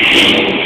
Música